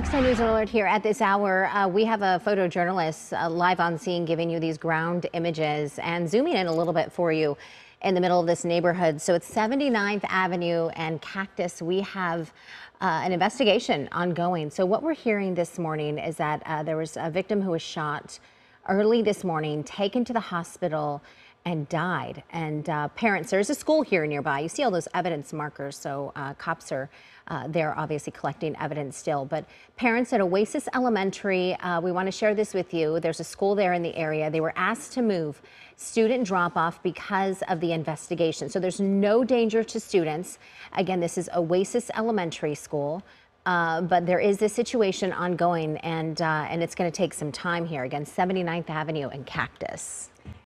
Fox 10 News Alert here at this hour. Uh, we have a photojournalist uh, live on scene giving you these ground images and zooming in a little bit for you in the middle of this neighborhood. So it's 79th Avenue and Cactus. We have uh, an investigation ongoing. So what we're hearing this morning is that uh, there was a victim who was shot early this morning, taken to the hospital and died. And uh, parents, there's a school here nearby. You see all those evidence markers, so uh, cops are uh, there obviously collecting evidence still. But parents at Oasis Elementary, uh, we want to share this with you. There's a school there in the area. They were asked to move student drop off because of the investigation. So there's no danger to students. Again, this is Oasis Elementary School. Uh, but there is this situation ongoing, and uh, and it's going to take some time here. Again, 79th Avenue and Cactus.